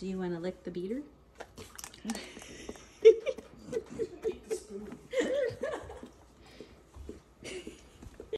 Do you want to lick the beater?